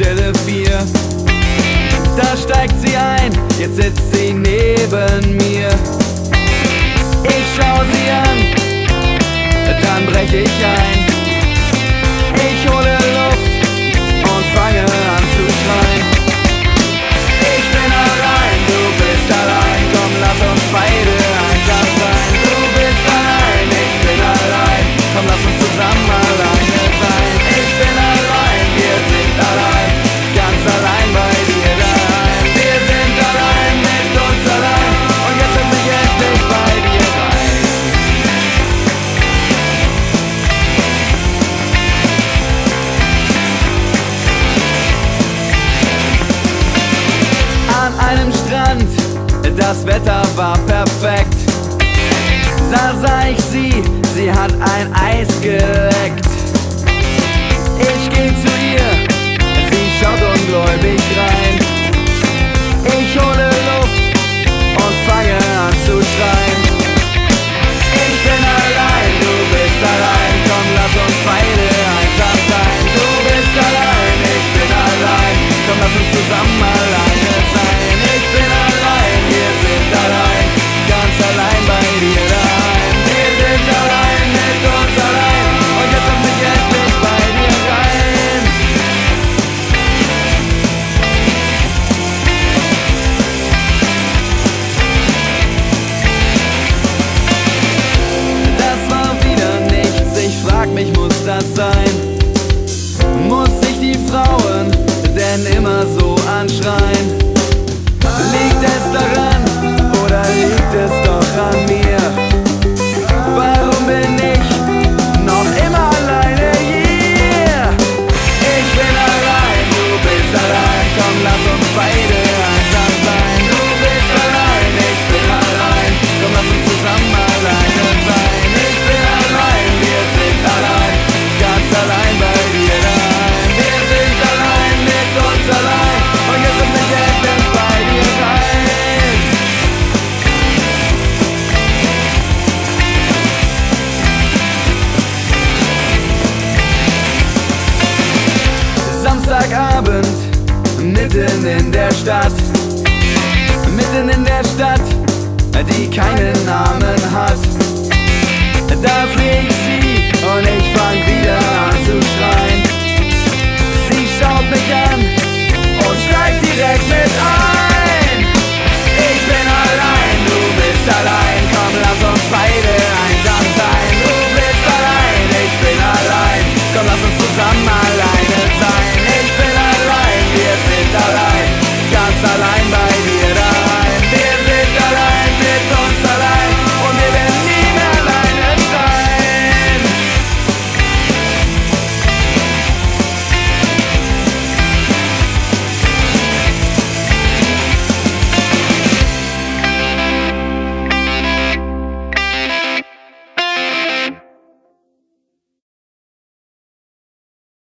Stelle 4. Da steigt sie ein, jetzt sitzt sie neben mir. Ich schau sie an, dann breche ich ein. Das Wetter war perfekt. mitten in der Stadt, mitten in der Stadt, die keinen Namen hat.